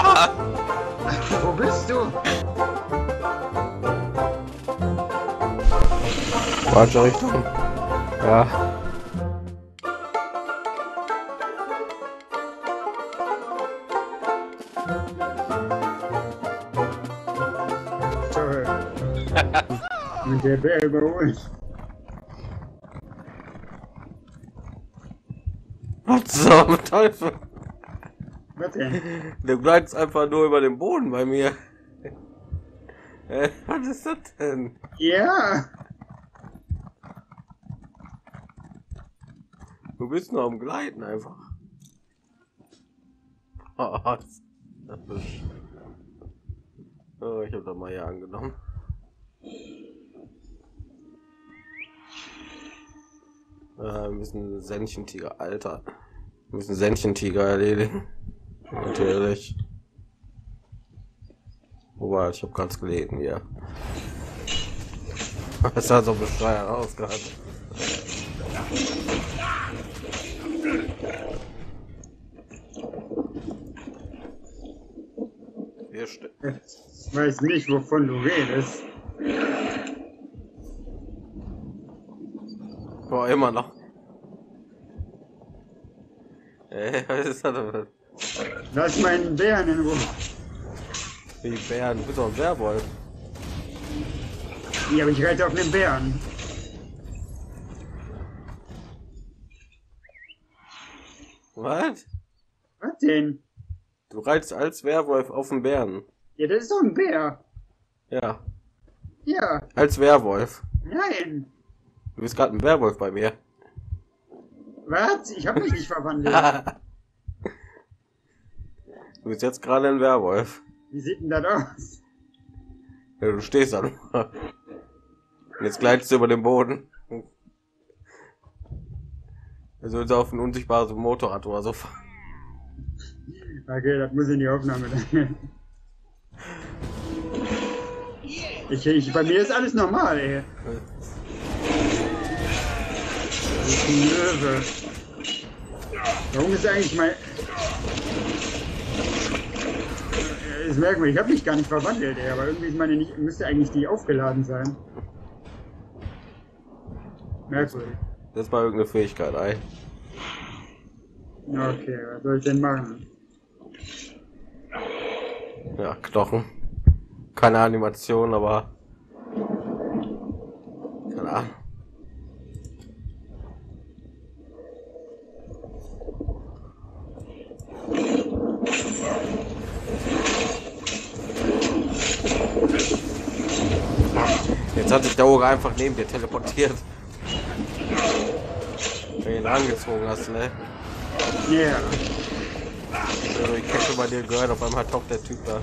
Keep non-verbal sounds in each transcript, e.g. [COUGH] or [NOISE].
Ah! Wo bist du? Falsche Richtung. Ja. Und der Bär überholt. Was zum Teufel? Was denn? [LAUGHS] Du bleibst einfach nur über dem Boden bei mir. [LAUGHS] Äh, was ist das denn? Ja. Du bist nur am Gleiten einfach. [LAUGHS] Oh, das ist... oh ich habe das mal hier angenommen. Äh, wir müssen Sendchentiger, Alter. Wir müssen Sendchentiger erledigen. Natürlich. Wobei, ich habe ganz gelesen, ja. [LAUGHS] Es hat so bescheuert ausgehalten. Ich weiß nicht, wovon du redest. Boah, immer noch. Ey, was ist das denn? Lass meinen Bären in Ruhe. Wie Bären, du bist doch ein Werwolf. Ja, aber ich reite auf einen Bären. Was? Was denn? Du reitest als Werwolf auf den Bären. Ja, das ist doch ein Bär. Ja, Ja, als Werwolf. nein. Du bist gerade ein Werwolf bei mir. Was? Ich habe mich nicht verwandelt. [LAUGHS] Du bist jetzt gerade ein Werwolf. Wie sieht denn das aus? Ja, du stehst da jetzt gleitest du über den Boden. Du sollst auf ein unsichtbares Motorrad oder so fahren. Okay, das muss in die Aufnahme. Ich, ich, bei mir ist alles normal, ey. Das ist ein Löwe. Warum ist eigentlich mein... Das merken wir, ich habe mich gar nicht verwandelt, ey, aber irgendwie ist meine nicht, müsste eigentlich die aufgeladen sein. Merkwürdig. Das war irgendeine Fähigkeit, ey. Okay, was soll ich denn machen? Ja, Knochen. Keine Animation, aber. Keine Ahnung. Jetzt hat sich der Oger einfach neben dir teleportiert. Wenn du ihn angezogen hast, ne? Ja. Also ich hätte bei dir gehört, auf einmal taucht der Typ da.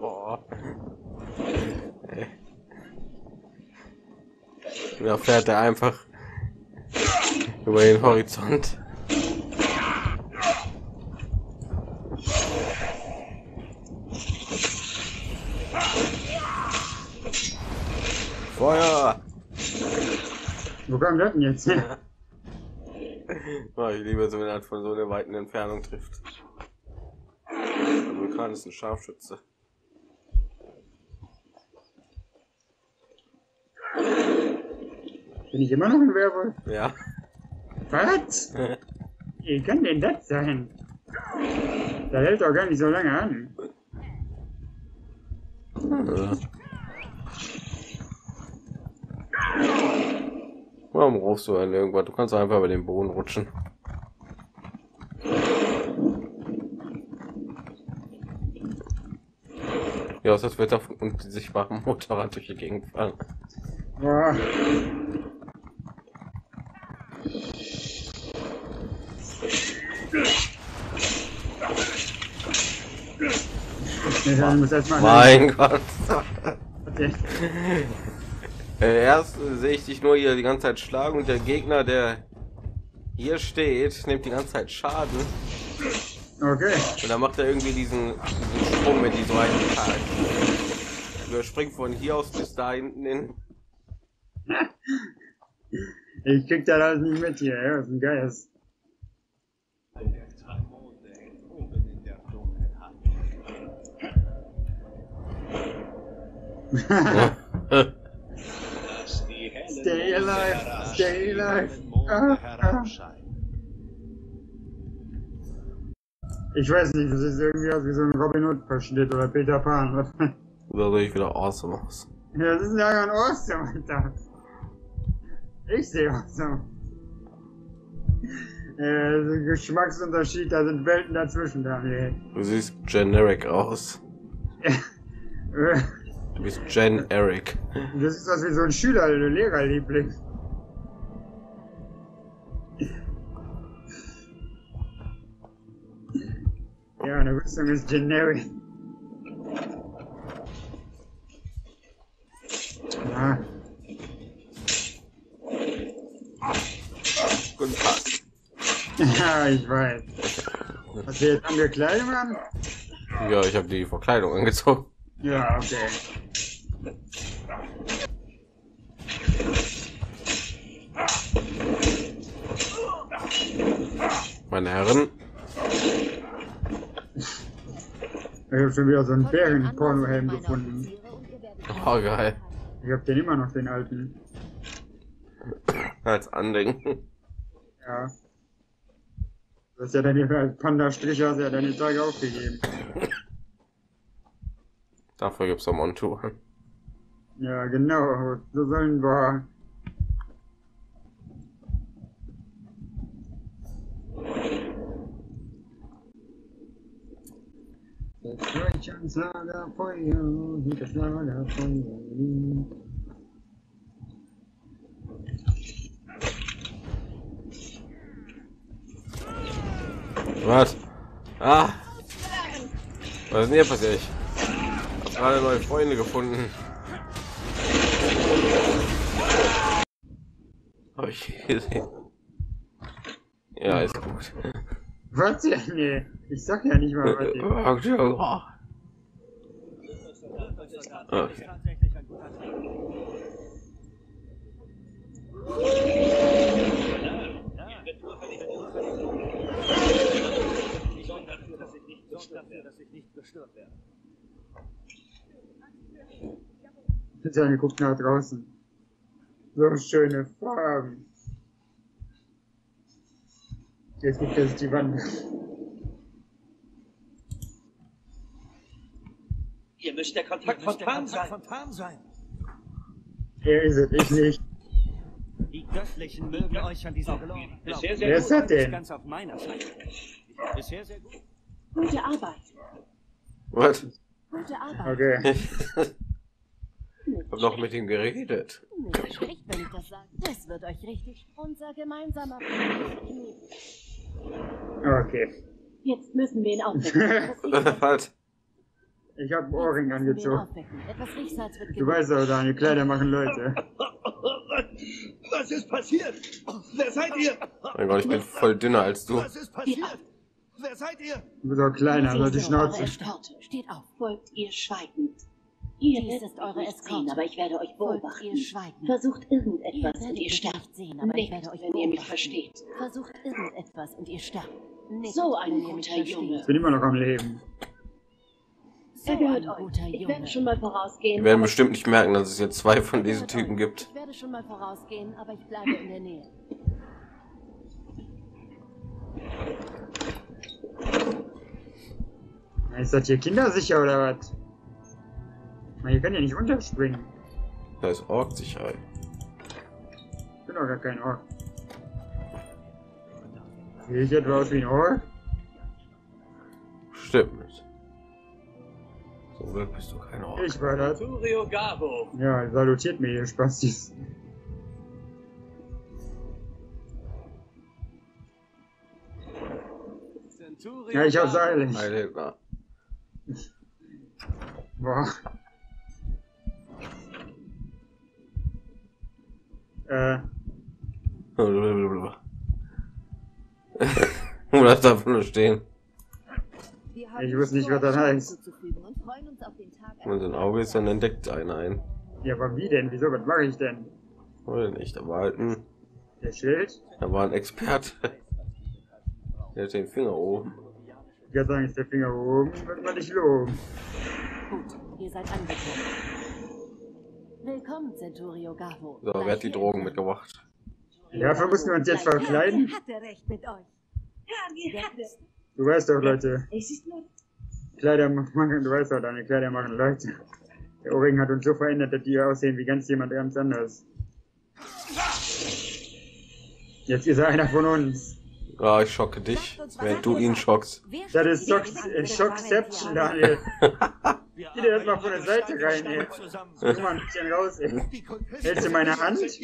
Boah. Da fährt er einfach über den Horizont. Feuer! Wo kam das denn jetzt her? [LAUGHS] Oh, ich liebe es, wenn er von so einer weiten Entfernung trifft. Der Vulkan ist ein Scharfschütze. Bin ich immer noch ein Werwolf? Ja. Was? Wie kann denn das sein? Das hält doch gar nicht so lange an. Äh. Warum rufst du an irgendwas? Du kannst einfach über den Boden rutschen. Ja, das wird auf und die sichtbaren Motorrad durch die Gegend fahren. Boah. Erstmal. Mein Gott. Okay. [LAUGHS] Äh, erst sehe ich dich nur hier die ganze Zeit schlagen und der Gegner, der hier steht, nimmt die ganze Zeit Schaden. Okay. Und dann macht er irgendwie diesen, diesen Sprung mit diesem einen Tag. Überspringt von hier aus bis da hinten hin. [LAUGHS] Ich krieg da alles nicht mit hier, was ein Geist. [LAUGHS] Stay alive, stay alive. Ah, ah. Ich weiß nicht, das ist irgendwie aus wie so ein Robin Hood Verschnitt oder Peter Pan. Da sehe ich wieder awesome aus. Ja, das ist ja ein Awesome, Alter. Ich sehe Awesome. Äh, Geschmacksunterschied, da sind Welten dazwischen, Daniel. Du siehst generic aus. [LAUGHS] Du bist Gen Eric. Das ist das wie so ein Schüler, ein Lehrerliebling. Ja, eine Rüstung ist generic. Ja, Guten Tag. ja, ich weiß. Hast du jetzt andere Kleidung an? Ja, ich habe die Verkleidung angezogen. Ja, okay. Meine Herren, Ich habe schon wieder so einen Bären-Pornohelm gefunden. oh geil. Ich hab den immer noch, den alten. Als Andenken. Ja. Das ist ja deine als Panda-Strich hast ja deine Tage aufgegeben. Dafür gibt's doch Monturen. Ja, genau. So sollen wir. Lagerfeuer, das Lagerfeuer. Was? Ah! Was ist denn hier passiert? Ich habe gerade neue Freunde gefunden. Habe ich gesehen. Ja, ist gut. Was [LAUGHS] denn? Nee, ich sag ja nicht mal was. ich- Okay. Susanne guckt nach draußen. So schöne Farben. Jetzt er sich die Wand. an. Ihr müsst der Kontakt von Pan sein. Sein. Er ist es, ich nicht. Die Göttlichen mögen euch an diesem Glauben. Bisher Wer sehr ist gut. das denn? Ganz auf meiner Seite. Bisher sehr gut. Gute Arbeit. Was? Gute Arbeit. Okay. [LAUGHS] Ich hab noch mit ihm geredet. Nicht schlecht, wenn ich das sage. Das wird euch richtig. Unser gemeinsamer Freund. Okay. Jetzt müssen wir ihn aufwecken. [LAUGHS] Was? [LAUGHS] Ich habe einen Ohrring angezogen. aufwecken. Etwas Riechsalz wird Du weißt doch, deine Kleider machen Leute. [LAUGHS] Was ist passiert? Wer seid ihr? Mein Gott, ich bin voll dünner als du. Was ist passiert? Wer seid ihr? Du bist auch kleiner, also die Schnauze. Steht auf. Folgt ihr schweigend. Ihr Dies werdet ist eure nicht Eskorte. sehen, aber ich werde euch beobachten. ihr. Versucht Ihr irgendetwas werdet und ihr sterbt. nicht sehen, aber ich Nicht, werde euch wenn ihr mich versteht. Versucht irgendetwas und ihr sterbt. Nicht, So ein ihr guter. Junge. Ich bin immer noch am Leben. So Er gehört ein euch. guter Ich Junge. werde schon mal vorausgehen. Die werden bestimmt nicht merken, dass es jetzt zwei von diesen Typen euch. gibt. Ich werde schon mal vorausgehen, aber ich bleibe in der Nähe. Ist das hier kindersicher oder was? Na, hier kann ja nicht runterspringen. Da ist Orksicherheit. Ich bin doch gar kein Ork. Sehe ich etwa aus wie ein Ork? Stimmt. Zum Glück bist du kein Ork. Ich war das. Ja, salutiert mir ihr Spastis. Ja, ich hab Gabo. Seil. Heil Hitler. Boah. Oder ist einfach nur stehen? Ich wusste nicht, was das heißt. und freuen uns auf den Tag. Wenn sein Auge ist, dann entdeckt einer ein. ja, aber wie denn? Wieso? Was mache ich denn? Oder nicht, war halt ein, Der Schild? da war ein Experte. Der hat den Finger oben. Ich kann sagen, ist der Finger oben, wird man nicht loben. Gut, ihr seid angekommen. Willkommen, Centurio Gavo. So, wer hat die Drogen mitgebracht? Dafür müssen wir uns jetzt verkleiden. hatte recht mit euch. Ja, wir hatten. Du weißt doch, Leute, Es ist nur. Kleider machen, du weißt doch, deine Kleider machen Leute. Der Ohrring hat uns so verändert, dass die aussehen wie ganz jemand ganz anders. Jetzt ist er einer von uns. Ah, ich schocke dich, während du ihn schockst. Das ist Shock, äh, Daniel. [LAUGHS] Geh dir erstmal von der Seite rein, ey. Guck mal ein bisschen raus, ey. Hältst du meine Hand? Ich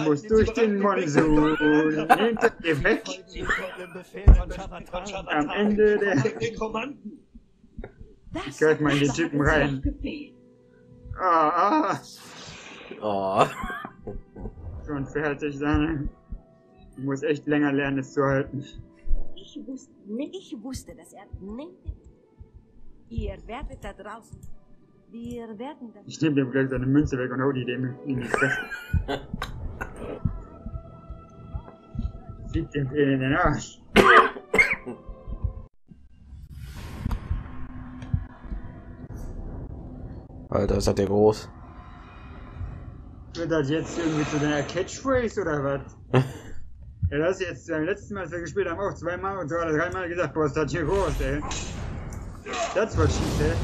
muss durch den Monsun. Hinter dir weg. Am Ende der... Ich greif mal in die Typen rein. Ah, ah. Oh. Schon fertig, Daniel. Du musst echt länger lernen, es zu halten. Ich wusste, ich wusste, dass er. Nee. Ihr werdet da draußen. Wir werden da. Ich nehme dem gleich seine Münze weg und hau die dem in die Fresse. [LAUGHS] Sieht dem in den Arsch. Alter, ist das der groß. Wird das jetzt irgendwie zu deiner Catchphrase oder was? [LAUGHS] ja, das ist jetzt beim letzten Mal, als wir gespielt haben, auch zweimal und sogar dreimal gesagt, boah, ist das hier groß, ey. That's what she said.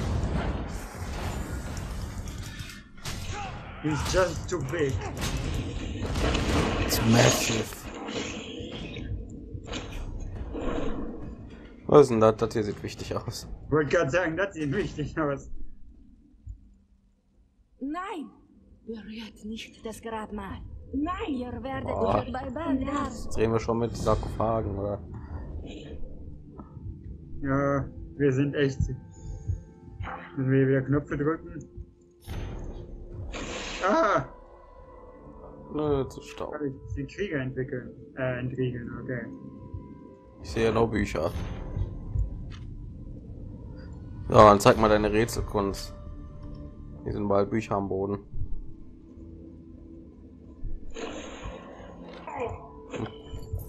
He's just too big. It's massive. Was ist denn das? Das hier sieht wichtig aus. Wollte gerade sagen, das sieht wichtig aus. Nein! Berührt nicht das Grabmal. Nein. Ihr werdet euch bei Bandar. Jetzt drehen wir schon mit Sarkophagen, oder? Ja, wir sind echt. Müssen wir wieder Knöpfe drücken? Ah! Nö, zu Staub. Den Krieger entwickeln? Äh, entriegeln, okay. Ich sehe nur Bücher. So, dann zeig mal deine Rätselkunst. Hier sind bald Bücher am Boden.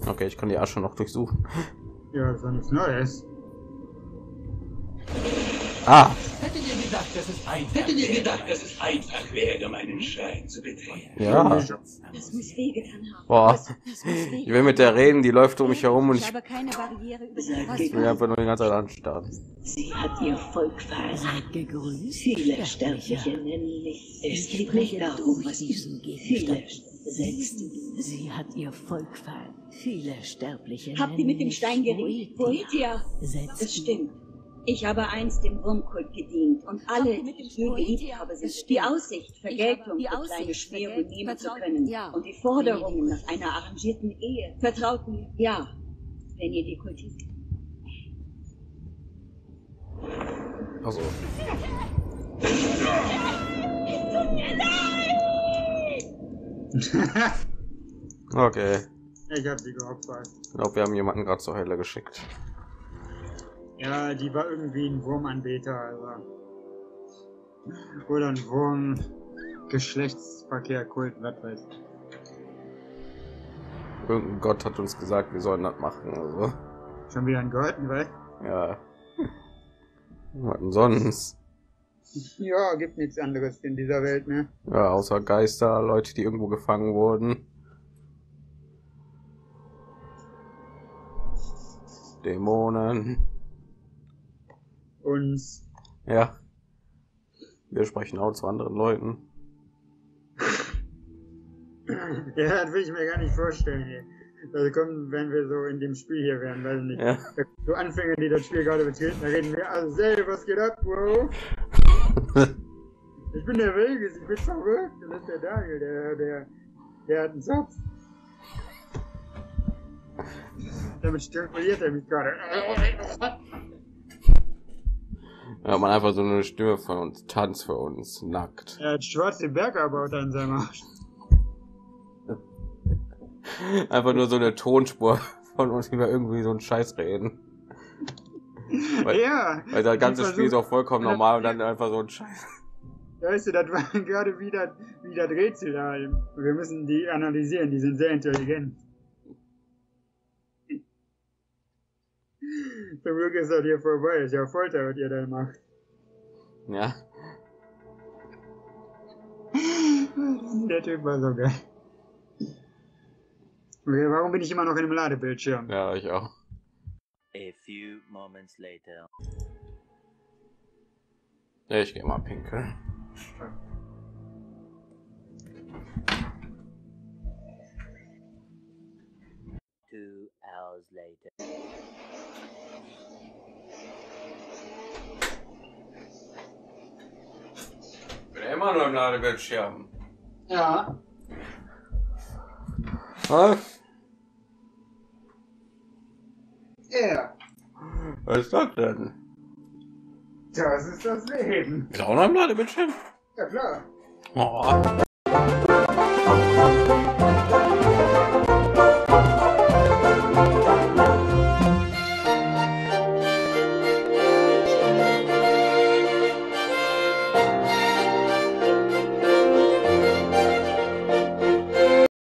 Okay, ich kann die Asche noch durchsuchen. Ja, ist doch nichts Neues. Ah! Hättet ihr gedacht, dass es einfach, Hättet ihr gedacht, dass es einfach wäre, meinen Schrein zu betreten? Ja. Das muss wehgetan haben. Boah. Das muss Ich will mit der reden, die läuft um mich herum und Ich ich habe keine Barriere will einfach nur die ganze Zeit anstarren. Sie hat ihr Volk verraten. Gegrüßt. Viele Sterbliche nennen mich. Es geht nicht darum, was ich Viele selbst. Sie hat ihr Volk vereint. Viele Sterbliche. Habt ihr mit dem Stein geredet? Poetia. Das stimmt. Ich habe einst dem Wurmkult gedient und alle, die dem ich je geliebt habe, sind die Aussicht, Vergeltung die für kleine Schwere nehmen zu können ja. und die Forderungen nach einer arrangierten Ehe. Vertraut mir, ja, wenn ihr die kultiviert. Also. [LAUGHS] Okay. ich hab sie geopfert. Ich glaube, wir haben jemanden gerade zur Hölle geschickt. Ja, die war irgendwie ein Wurmanbeter, also. Oder ein Wurm. Geschlechtsverkehr, Kult, was weiß ich. Irgendein Gott hat uns gesagt, wir sollen das machen. Also. Schon wieder ein Gott, weil? Ja. Was denn sonst? Ja, gibt nichts anderes in dieser Welt, ne? Ja, außer Geister, Leute, die irgendwo gefangen wurden. Dämonen. Uns. Ja. Wir sprechen auch zu anderen Leuten. [LAUGHS] Ja, das will ich mir gar nicht vorstellen, ey. Das kommt, wenn wir so in dem Spiel hier wären, weiß ich nicht. Ja. So Anfänger, die das Spiel gerade betreten, da reden wir, also ey, was geht ab, Bro? [LAUGHS] Ich bin der Vegas, ich bin verrückt. Das ist der Daniel, der, der, der hat einen Zopf. Damit stimuliert er mich gerade. Da hat man einfach so eine Stimme von uns, tanzt für uns, nackt. Er hat schwarze Bergarbeiter an seinem Arsch. [LAUGHS] Einfach nur so eine Tonspur von uns, wie wir irgendwie so einen Scheiß reden. [LAUGHS] Weil, ja, weil das ganze Spiel ist auch vollkommen normal und dann einfach so ein Scheiß. weißt du, das war [LAUGHS] gerade wieder, wieder Rätsel da. Wir müssen die analysieren, die sind sehr intelligent. [LAUGHS] Zum Glück ist das hier vorbei, ist ja Folter, was ihr da macht. Ja. Der Typ war so geil. Warum bin ich immer noch in dem Ladebildschirm? Ja, ich auch. A few moments later. Ja, ich geh mal pinkeln. Two hours later. Bin immer nur im Ladebildschirm. Ja. Was? Ja. Was ist das denn? Das ist das Leben. Ist auch noch im Ladebildschirm? Ja klar. Oh.